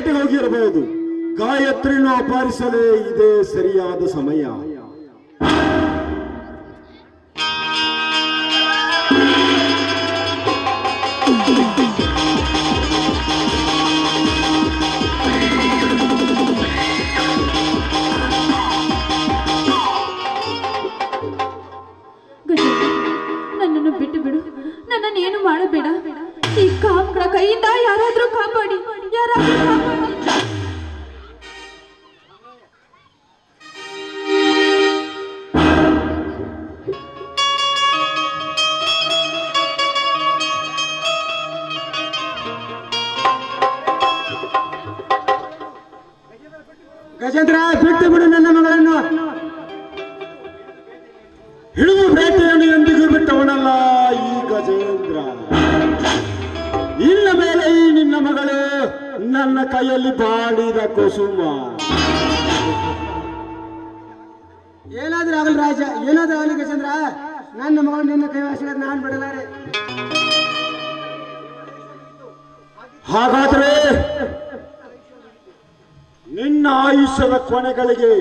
ಬೇಟೆಗೆ ಹೋಗಿರಬಹುದು ಗಾಯತ್ರಿಯನ್ನು ಅಪಹರಿಸಲೇ ಇದೇ ಸರಿಯಾದ ಸಮಯ. ನನ್ನನ್ನು ಬಿಟ್ಟು ಬಿಡು. ನನ್ನನ್ನು ಏನು ಮಾಡಬೇಡ? ಈ ಕಾಮಗಳ ಕೈಯಿಂದ ಮೇಲೆ ನಿನ್ನ ಮಗಳು, ನನ್ನ ಕೈಯಲ್ಲಿ ಬಾಡಿದ ಕುಸುಮ. ಏನಾದ್ರೂ ಆಗಲಿ ರಾಜ, ಏನಾದ್ರೂ ಆಗಲಿ ಚಂದ್ರ ನನ್ನ ಮಗಳು ನಿನ್ನ ಕೈ ನಾನು ಬಿಡಲಾರೆ. ಹಾಗಾದ್ರೆ ನಿನ್ನ ಆಯುಷ್ಯದ ಕೊನೆಗಳಿಗೆ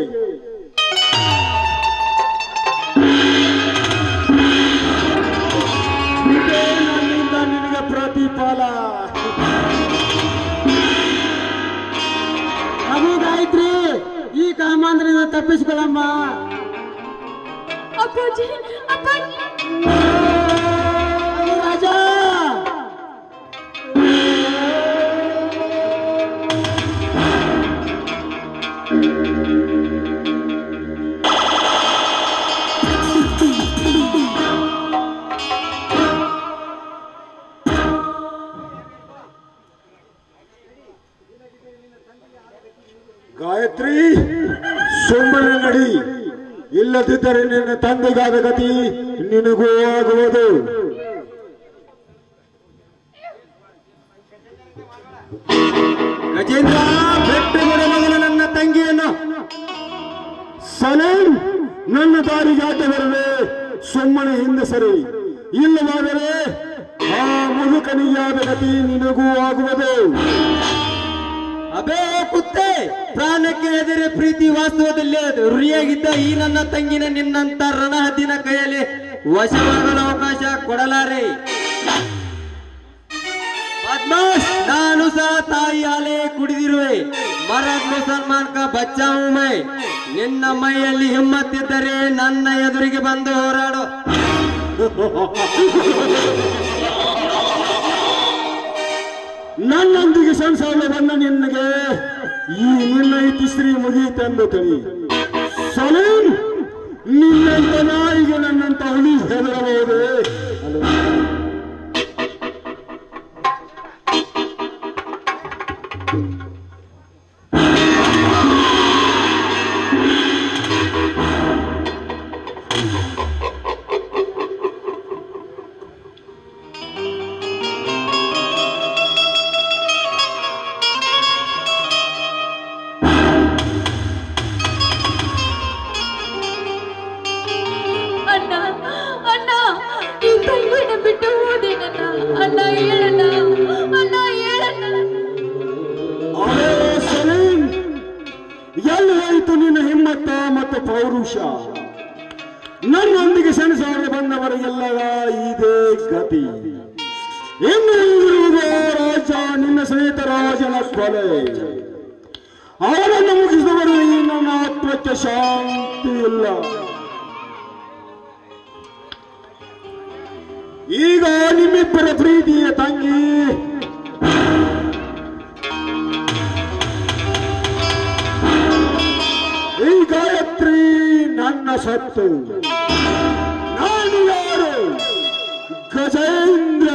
ಗಾಯತ್ರಿ ಈ ಕಾಮಾಂದ್ರದಿಂದ ತಪ್ಪಿಸಿಕೊಳ್ಳಮ್ಮ. ಅಪ್ಪಾಜಿ ಅಪ್ಪಾಜಿ. ಗಾಯತ್ರಿ, ಸುಮ್ಮನೆ ನಡಿ. ಇಲ್ಲದಿದ್ದರೆ ನಿನ್ನ ತಂದೆಗಾದ ಗತಿ ನಿನಗೂ ಆಗುವುದು. ಗಜೇಂದ್ರ ಮಗನ ನನ್ನ ತಂಗಿಯನ್ನ. ಸಲೀಂ, ನನ್ನ ದಾರಿಗೆ ಅಡ್ಡ ಬರದೆ ಸುಮ್ಮನೆ ಹಿಂದೆ ಸರಿ. ಇಲ್ಲವಾದರೆ ಆ ಮುದುಕನಿಯಾದ ಗತಿ ನಿನಗೂ ಆಗುವುದು. ಅಬೇ ಕುತ್ತೆ, ಪ್ರಾಣಕ್ಕೆ ಎದುರೆ ಪ್ರೀತಿ ವಾಸ್ತವದಲ್ಲಿ ರುರಿಯಾಗಿದ್ದ ಈ ನನ್ನ ತಂಗಿನ ನಿನ್ನಂತ ರಣಹದ್ದಿನ ಕೈಯಲ್ಲಿ ವಶವಾಗಲು ಅವಕಾಶ ಕೊಡಲಾರೆ ನಾನು ಸಹ ತಾಯಿ ಆಲೆ ಕುಡಿದಿರುವೆ. ಮರದ್ ಮುಸಲ್ಮಾನ್ ಕ ಬಚ್ಚಾ ಉಮೈ. ಮೈ ನಿನ್ನ ಮೈಯಲ್ಲಿ ಹಿಮ್ಮತ್ತಿದ್ದರೆ ನನ್ನ ಎದುರಿಗೆ ಬಂದು ಹೋರಾಡು. ಈ ನಿನ್ನ ಇತಿಶ್ರೀ ಮುಗಿಯಿತೆಂದು ತಿಳಿ ಸಲೀಂ ನಿನ್ನಂತ ನಾಯಿಗೆ ನನ್ನಂತ ಹುಲಿ ಹೆದರಬಹುದೇ? ಗತಿ ಇನ್ನು ಇರುವುದು ರಾಜ, ನಿನ್ನ ಸ್ನೇಹಿತ ರಾಜನ ಕೊಲೆ. ಅವರನ್ನು ಮುಗಿಸಿದವರು ಈ ನನ್ನ ಆತ್ಮಕ್ಕೆ ಶಾಂತಿ ಇಲ್ಲ. ಈಗ ನಿಮ್ಮಿಬ್ಬರ ಪ್ರೀತಿಯ ತಂಗಿ. ಈ ಗಾಯತ್ರಿ ನನ್ನ ಸತ್ತು. ಗಜೇಂದ್ರ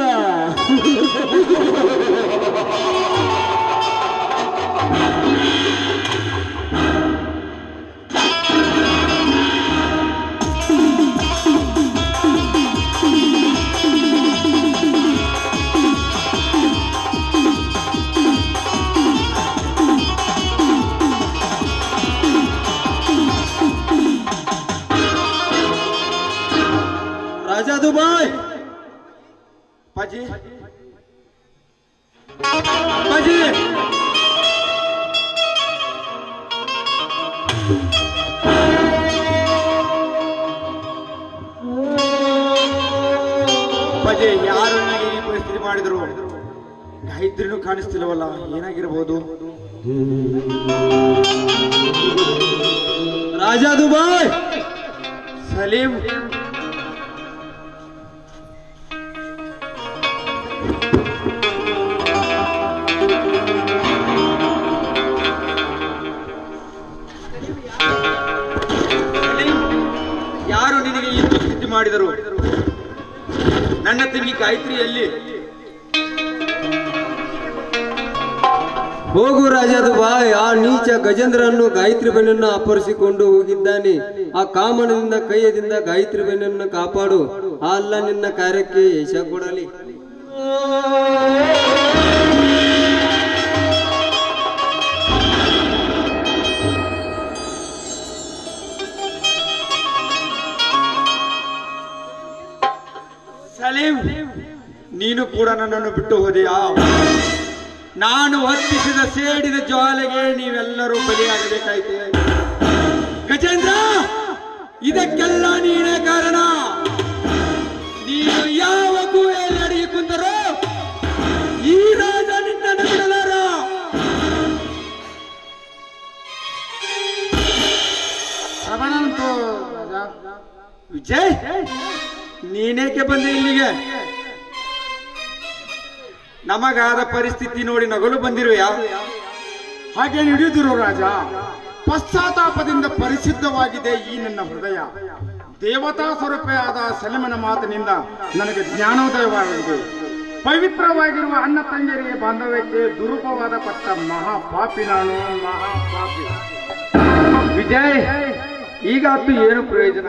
ರಾಜಾ ದುಬಾಯ್ ಪಜೆ ಅಪ್ಪಾಜಿ ಯಾರು ನನಗೆ ಈ ಪರಿಸ್ಥಿತಿ ಮಾಡಿದ್ರು? ಗಾಯತ್ರಿನೂ ಕಾಣಿಸ್ತಿಲ್ಲವಲ್ಲ ಏನಾಗಿರ್ಬೋದು? ರಾಜಾ ದುಬಾಯ್ ಸಲೀಂ. ಮಾಡಿದರು. ನನ್ನ ತಂಗಿ ಗಾಯತ್ರಿಯಲ್ಲಿ ಹೋಗು ರಾಜದು ಬಾ ಆ ನೀಚ ಗಜೇಂದ್ರನ್ನು ಗಾಯತ್ರಿ ಬೆನ್ನನ್ನು ಅಪಹರಿಸಿಕೊಂಡು ಹೋಗಿದ್ದಾನೆ. ಆ ಕಾಮನದಿಂದ ಕೈಯದಿಂದ ಗಾಯತ್ರಿ ಬೆನ್ನನ್ನು ಕಾಪಾಡು. ಆ ಅಲ್ಲ ನಿನ್ನ ಕಾರ್ಯಕ್ಕೆ ಯಶ ಕೊಡಲಿ. ಕೂಡ ನನ್ನನ್ನು ಬಿಟ್ಟು ಹೋದೆಯಾ? ನಾನು ಹೊತ್ತಿಸಿದ ಸೇಡಿದ ಜ್ವಾಲೆಗೆ ನೀವೆಲ್ಲರೂ ಬಲಿಯಾಗಬೇಕಾಯ್ತು? ಗಜೇಂದ್ರ, ಇದಕ್ಕೆಲ್ಲ ನೀನೇ ಕಾರಣ. ನೀನು ಯಾವ ಗುಹೆಯಲ್ಲಿ ಅಡಿಗೆ ಕುಂದರು, ಈ ರಾಜ ನಿನ್ನನ್ನು ಬಿಡಲಾರ ವಿಜಯ್, ನೀನೇಕೆ ಬಂದೆ ಇಲ್ಲಿಗೆ? ನಮಗಾದ ಪರಿಸ್ಥಿತಿ ನೋಡಿ ನಗಲು ಬಂದಿರುವೆಯಾ ಹಾಗೆ ಹಿಡಿದಿರು ರಾಜ? ಪಶ್ಚಾತ್ತಾಪದಿಂದ ಪರಿಶುದ್ಧವಾಗಿದೆ ಈ ನನ್ನ ಹೃದಯ. ದೇವತಾ ಸ್ವರೂಪೆಯಾದ ಸೆಲೆಮನ ಮಾತಿನಿಂದ ನನಗೆ ಜ್ಞಾನೋದಯವಾಗಿದೆ ಪವಿತ್ರವಾಗಿರುವ ಅಣ್ಣ ತಂಗಿಯರಿಗೆ ಬಾಂಧವ್ಯಕ್ಕೆ ದುರೂಪವಾದ ಪಟ್ಟ ಮಹಾಪಾಪಿ ನಾನು. ಮಹಾಪಾಪಿ. ವಿಜಯ್, ಈಗ ಏನು ಪ್ರಯೋಜನ?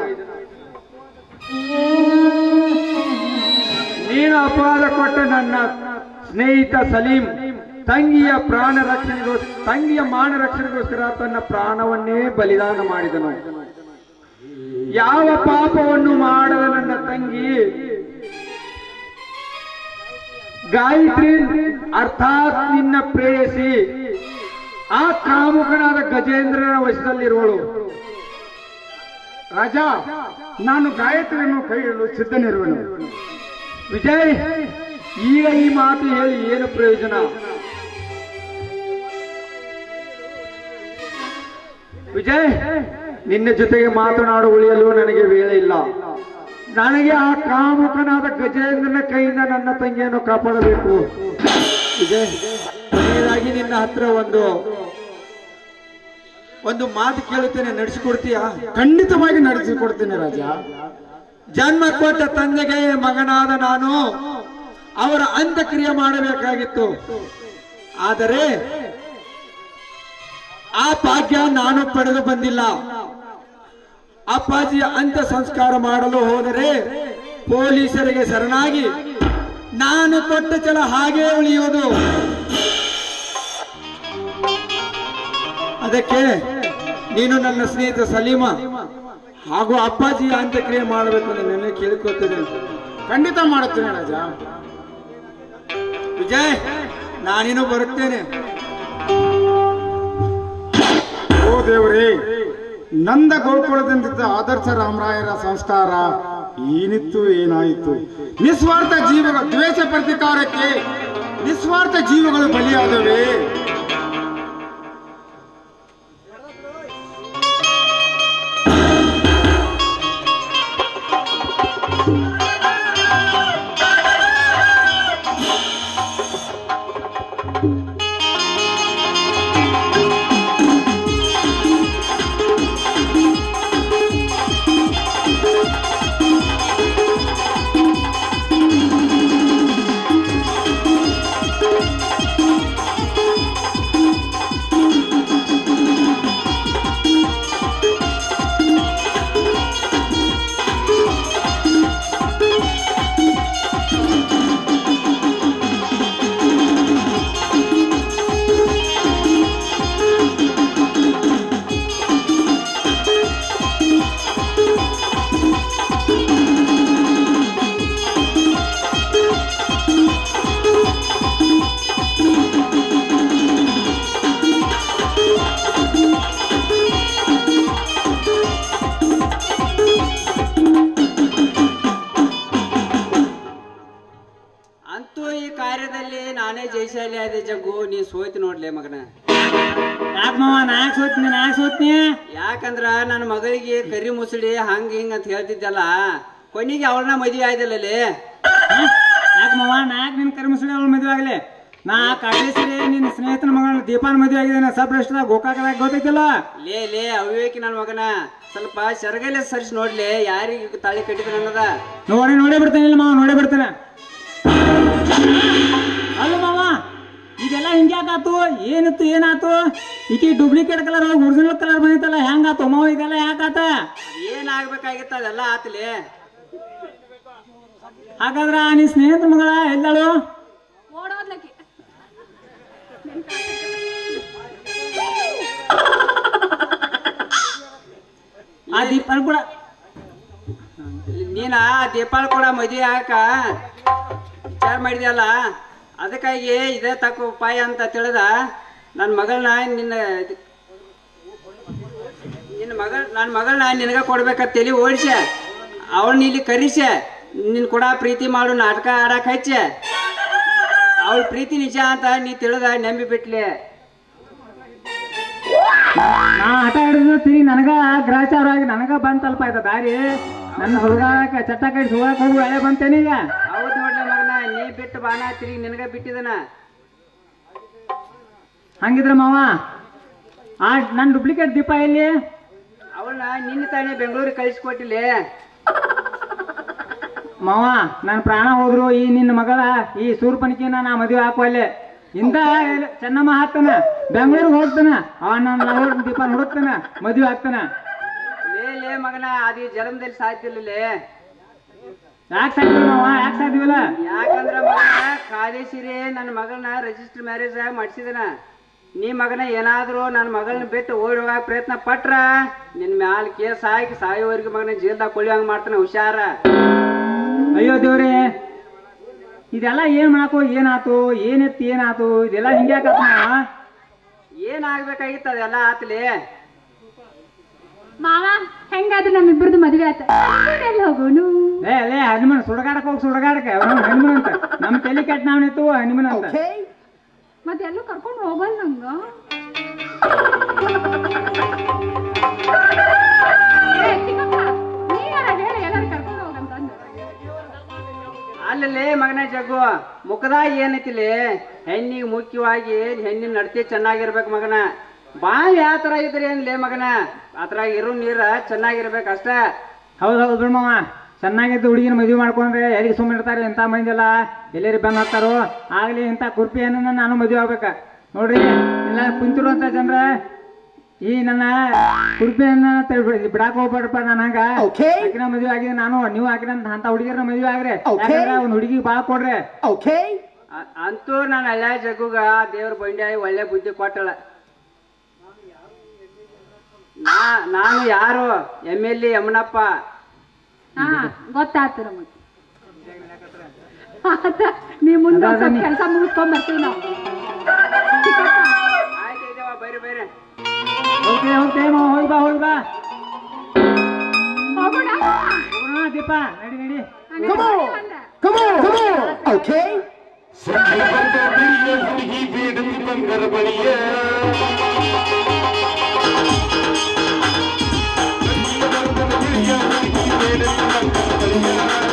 ನೀನು ಅಪರಾಧ ಕೊಟ್ಟ ನನ್ನ ಸ್ನೇಹಿತ ಸಲೀಂ, ತಂಗಿಯ ಪ್ರಾಣ ರಕ್ಷಣೆಗೋಸ್ಕರ ತಂಗಿಯ ಮಾನ ರಕ್ಷಣೆಗೋಸ್ಕರ ತನ್ನ ಪ್ರಾಣವನ್ನೇ ಬಲಿದಾನ ಮಾಡಿದನು. ಯಾವ ಪಾಪವನ್ನು ಮಾಡದ ನನ್ನ ತಂಗಿ? ಗಾಯತ್ರಿ, ಅರ್ಥಾತ್ ನಿನ್ನ ಪ್ರೇಯಸಿ. ಆ ಕಾಮುಕನಾದ ಗಜೇಂದ್ರನ ವಶದಲ್ಲಿರುವಳು. ರಾಜ, ನಾನು ಗಾಯತ್ರಿಯನ್ನು ಕೈ ಹಿಡಿಯಲು ಸಿದ್ಧನಿರುವನು. ವಿಜಯ್ ಈಗ ಈ ಮಾತು ಹೇಳಿ ಏನು ಪ್ರಯೋಜನ? ವಿಜಯ್ ನಿನ್ನ ಜೊತೆಗೆ ಮಾತನಾಡು ಉಳಿಯಲು ನನಗೆ ವೇಳೆ ಇಲ್ಲ. ನನಗೆ ಆ ಕಾಮುಕನಾದ ಗಜೇಂದ್ರನ ಕೈಯಿಂದ ನನ್ನ ತಂಗಿಯನ್ನು ಕಾಪಾಡಬೇಕು. ವಿಜಯ್ ಕೊನೆಯದಾಗಿ ನಿನ್ನ ಹತ್ರ ಒಂದು ಒಂದು ಮಾತು ಕೇಳುತ್ತೇನೆ ನಡೆಸಿಕೊಡ್ತೀಯಾ? ಖಂಡಿತವಾಗಿ ನಡೆಸಿಕೊಡ್ತೇನೆ ರಾಜ. ಜನ್ಮ ಕೊಟ್ಟ ತಂದೆಗೆ ಮಗನಾದ ನಾನು ಅವರ ಅಂತ್ಯಕ್ರಿಯೆ ಮಾಡಬೇಕಾಗಿತ್ತು. ಆದರೆ ಆ ಭಾಗ್ಯ ನಾನು ಪಡೆದು ಬಂದಿಲ್ಲ. ಅಪ್ಪಾಜಿಯ ಅಂತ್ಯ ಸಂಸ್ಕಾರ ಮಾಡಲು ಹೋದರೆ ಪೊಲೀಸರಿಗೆ ಶರಣಾಗಿ ನಾನು ಕೊಟ್ಟ ಚಲ ಹಾಗೆ ಉಳಿಯುವುದು ಅದಕ್ಕೆ ನೀನು ನನ್ನ ಸ್ನೇಹಿತ ಸಲೀಮ ಹಾಗೂ ಅಪ್ಪಾಜಿಯ ಅಂತ್ಯಕ್ರಿಯೆ ಮಾಡಬೇಕು ಅಂತ ನಿನ್ನೆ ಕೇಳಿಕೊಳ್ತೇನೆ ಖಂಡಿತ ಮಾಡುತ್ತೇನೆ ರಾಜ. ವಿಜಯ್ ನಾನೇನು ಬರುತ್ತೇನೆ. ಓ ದೇವರೇ, ನಂದ ಗೋಕುಲದಿಂದಿದ್ದ ಆದರ್ಶ ರಾಮರಾಯರ ಸಂಸ್ಕಾರ ಏನಿತ್ತು, ಏನಾಯಿತು? ನಿಸ್ವಾರ್ಥ ಜೀವಗಳು, ದ್ವೇಷ ಪ್ರತಿಕಾರಕ್ಕೆ ನಿಸ್ವಾರ್ಥ ಜೀವಗಳು ಬಲಿಯಾದವೇ? ಯಾಕಂದ್ರ ನನ್ನ ಮಗಳಿಗೆ ಕರಿ ಮುಸುಳಿ ಹಂಗ ಹಿಂಗ ಅಂತ ಹೇಳ್ತಿದ್ದಲ್ಲ ಕೊನೆಗೆ ಅವಳನ್ನ ಮದುವೆ ಯಾಕೆ ಮಾವ? ನಾಕ್ ನಿನ್ ಕರಿ ಕರ್ಮಸಡಿ ಅವಳು ಮದುವೆ ಆಗಲಿ? ನಾ ಕಾಟೇಶ್ವರಿ ನಿನ್ನ ಸ್ನೇಹಿತನ ಮಗಳನ್ನ ದೀಪಾನ ಮದುವೆ ಆಗಿದ್ದೇನೆ ಸಬ್ ರೆಸ್ಟ್ದಾಗ ಗೋಕಾಕದಾಗ ಗೊತ್ತೈತಿಲ್ಲ ಲೇ ಲೇ ಅವಿವೇಕಿ ನನ್ನ ಮಗನ ಸ್ವಲ್ಪ ಸೆರಗೈಲೆ ಸರಿಸಿ ನೋಡ್ಲಿ ಯಾರಿಗೆ ತಾಳಿ ಕಟ್ಟಿದ್ರು ಅನ್ನದ? ನೋಡಿ ನೋಡೇ ಬಿಡ್ತೇನೆ ಇಲ್ಲ ಮಾವ ನೋಡೇ ಬಿಡ್ತೇನೆ. ಅಲ್ಲ ಮಾವ ಇದೆಲ್ಲ ಹಿಂಗ್ಯಾಕಾತು ಏನಿತ್ತು ಏನಾತು? ಈಕಿ ಡೂಪ್ಲಿಕೇಟ್ ಕಲರ್ ಒರಿಜಿನಲ್ ಕಲರ್ ಬಂದಿತ್ತಲ್ಲ ಹೆಂಗಾತು ಮಾವ ಇದೆಲ್ಲ ಯಾಕಾತ ಏನಾಗ್ಬೇಕಾಗಿತ್ತ ಅದೆಲ್ಲ ಆತ್ಲೆ. ಹಾಗಾದ್ರ ನಿನ್ ಸ್ನೇಹಿತರ ಮಗಳ ಎಲ್ಲಳು? ಆ ದೀಪ ಕೂಡ ನೀನ ದೀಪಾಲ್ ಕೂಡ ಮದುವೆ ಆಕ ವಿಚಾರ ಮಾಡಿದ್ಯಲ್ಲ? ಅದಕ್ಕಾಗಿ ಇದೇ ತಕ್ಕ ಉಪಾಯ ಅಂತ ತಿಳಿದ. ನನ್ನ ಮಗಳನ್ನ ನಿನ್ನ ನಿನ್ನ ಮಗಳ ನಾನು ನಿನಗೆ ಕೊಡ್ಬೇಕಂತ ತಲೆ ಓಡಿಸ ಅವಳನ್ನ ಇಲ್ಲಿ ಕರೀಸ. ನಿನ್ ಕೂಡ ಪ್ರೀತಿ ಮಾಡು ನಾಟಕ ಆಡಕ್ಕೆ ಹಚ್ಚ. ಅವಳ ಪ್ರೀತಿ ನಿಜ ಅಂತ ನೀ ತಿಳಿದ ನಂಬಿ ಬಿಟ್ಲೆ. ನಾ ಆಟ ಆಡಿದ್ರು ತಿರಿ ನನಗ ಗ್ರಹಚಾರ ಆಗಿ ನನಗ ಬಂತಲ್ಪ ಆಯ್ತ ದಾರಿ. ನನ್ನ ಹುಡುಗಾಕ ಚಟ್ಟ ಕೈ ಸುಗಾಕ ಹೋಗಿ ಹಳೆ ಬಂತೇನೆ ಈಗ. ಹೌದು ನೋಡ್ಲಿ ಮಗನ ನೀ ಬಿಟ್ಟು ಬಾಣ ತಿರಿ ನಿನಗ ಬಿಟ್ಟಿದನ. ಹಂಗಿದ್ರ ಮಾವ ಆ ನನ್ನ ಡೂಪ್ಲಿಕೇಟ್ ದೀಪ ಎಲ್ಲಿ? ಅವಳನ್ನ ನಿನ್ನ ತಾನೇ ಬೆಂಗಳೂರಿಗೆ ಕಳಿಸ್ಕೊಟ್ಟಿಲ್ಲ ಮಾವ ನನ್ನ ಪ್ರಾಣ ಹೋದ್ರು ಈ ನಿನ್ನ ಮಗಳ ಈ ಸೂರ್ಪನಿಕಿನ ನಾ ಮದುವೆ ಹಾಕುವಲ್ಲೆ ಇಂದ ಚೆನ್ನಮ್ಮ ಹಾಕ್ತಾನ ಬೆಂಗಳೂರಿಗೆ ಹೋಗ್ತಾನ ಅವ ನನ್ನ ದೀಪ ನೋಡುತ್ತಾನ ಮದುವೆ ಆಗ್ತಾನ ಲೇ ಲೇ ಮಗನ ಅದು ಈ ಜನ್ಮದಲ್ಲಿ ಸಾಧ್ಯ ಇಲ್ಲಲೇ ಯಾಕೆ ಸಾಧ್ಯ ಮಾವ ಯಾಕೆ ಸಾಧ್ಯವಿಲ್ಲ ಯಾಕಂದ್ರ ಮಗನ ಕಾಲೇಶಿರಿ ನನ್ನ ಮಗಳನ್ನ ರಿಜಿಸ್ಟರ್ ಮ್ಯಾರೇಜ್ ಮಾಡಿಸಿದನ. ನೀ ಮಗನ ಏನಾದ್ರು ನನ್ನ ಮಗಳನ್ನ ಬಿಟ್ಟು ಓಡಿ ಹೋಗಾಕ ಪ್ರಯತ್ನ ಪಟ್ರ? ನಿನ್ ಮ್ಯಾಲ ಕೇಸ್ ಹಾಕಿ ಸಾಯೋವರೆಗೆ ಮಗನ ಜೀಲ್ದಾಗ ಕೊಳಿಯಂಗ್ ಮಾಡ್ತಾನೆ ಹುಷಾರ. ಅಯ್ಯೋ ದೇವ್ರಿ ಇದೆಲ್ಲ ಏನ್ ಮಾಡಾಕೋ ಏನಾತು ಏನಿತ್ತು ಏನಾತು ಇದೆಲ್ಲ ಹಿಂಗೆ ಏನಾಗ್ಬೇಕಾಗಿತ್ತು ಅದೆಲ್ಲ ಆತ್ಲಿ? ಮಾವ ಹೆಂಗಾದ್ರೂ ನಮ್ಮಿಬ್ಬರದು ಮದುವೆ ಆತ. ಎಲ್ಲಿ ಹೋಗೋನು? ಏ ಲೇ ಹನುಮನ್ ಸುಡಗಾಡಕ್ ಹೋಗಿ ಸುಡಗಾಡಕ್ಕೆ ಹನುಮನ್ ಅಂತ. ನಮ್ಮ ತಲೆ ಕೆಟ್ಟ ನಾವನಿತ್ತು ಹನುಮನ್ ಅಂತ. ಮತ್ತೆ ಎಲ್ಲೂ ಕರ್ಕೊಂಡು ಹೋಗಲ್ಲ ನಂಗ. ಅಲ್ಲಲ್ಲೇ ಮಗನ ಜಗ್ಗು ಮುಖದಾಗ ಏನೈತಿಲಿ ಹೆಣ್ಣಿಗೆ ಮುಖ್ಯವಾಗಿ ಹೆಣ್ಣಿನ ನಡತೆ ಚೆನ್ನಾಗಿರ್ಬೇಕು ಮಗನ. ಬಾವಿ ಆ ತರ ಇದ್ರೆ ಏನ್ಲೇ ಮಗನ? ಅದ್ರಾಗ ಇರೋ ನೀರ ಚೆನ್ನಾಗಿರ್ಬೇಕು ಅಷ್ಟೇ ಹೌದು ಹೌದು ಬಿಡ್ ಮಾವ. ಚೆನ್ನಾಗಿದ್ದು ಹುಡುಗಿನ ಮದುವೆ ಮಾಡ್ಕೊಂಡ್ರೆ ಯಾರಿಗೆ ಸುಮ್ಮನೆ ಇರ್ತಾರೆ? ಇಂಥ ಮಂದಿ ಎಲ್ಲರಿಗೆ ಬೆನ್ನು ಬಂದ್ ಹಾಕ್ತಾರೋ? ಆಗ್ಲಿ ಇಂಥ ಕುರ್ಪಿಯನ್ನ ನಾನು ಮದುವೆ ಆಗ್ಬೇಕ. ನೋಡ್ರಿ ಇಲ್ಲ ಕುಂತಿರುವಂತ ಜನರ ಈ ನನ್ನ ಕುರ್ಪಿಯನ್ನ ಬಿಡಾಕ್ ಹೋಗ್ಬೇಡಪ್ಪ ನಾನು ಹಂಗ. ಆಕಿನ ಮದುವೆ ಆಗಿದೆ ನಾನು ನೀವು ಹಾಕಿನ ಅಂತ ಹುಡುಗಿಯರ ಮದುವೆ ಆಗ್ರೆ. ಒಂದು ಹುಡುಗಿಗೆ ಬಾ ಕೊಡ್ರಿ. ಅಂತೂ ನಾನು ಅಲ್ಲ ಜಗ್ಗುಗ ದೇವ್ರ ಬಂಡ್ಯಾಯಿ ಒಳ್ಳೆ ಬುದ್ಧಿ ಕೊಟ್ಟಳ. ನಾನು ಯಾರು? M L A Yamanappa. ಹಾ ಗೊತ್ತಾಯ್ತು ನಮಗೆ ಆತ ನೀ ಮುಂದೆ ಅದಾದ ನೀ- ಕೆಲಸ ಮುಗಿಸ್ಕೊಂಡ್ ಬರ್ತೀವಿ ನಾವು. ಚಿಕ್ಕಪ್ಪ ಆಯ್ತು ಇದೇವ ಬರ್ರಿ ಬರ್ರಿ. ಹೋಗ್ತೇ ಹೋಗ್ತೇ ಮಾವ ಹೋಗಿ ಬಾ ಹೋಗಿ ಬಾ. ಹೋಗೋಣ ಹೋಗೋಣ ದೀಪ ನಡಿ ನಡಿ. Come ಸಂಭ್ರಮದ ಬಿಳಿಯ ಹುಡುಗಿ ಬೇಡದಿ ಬಂದರ ಬಳಿಯ. Hãy subscribe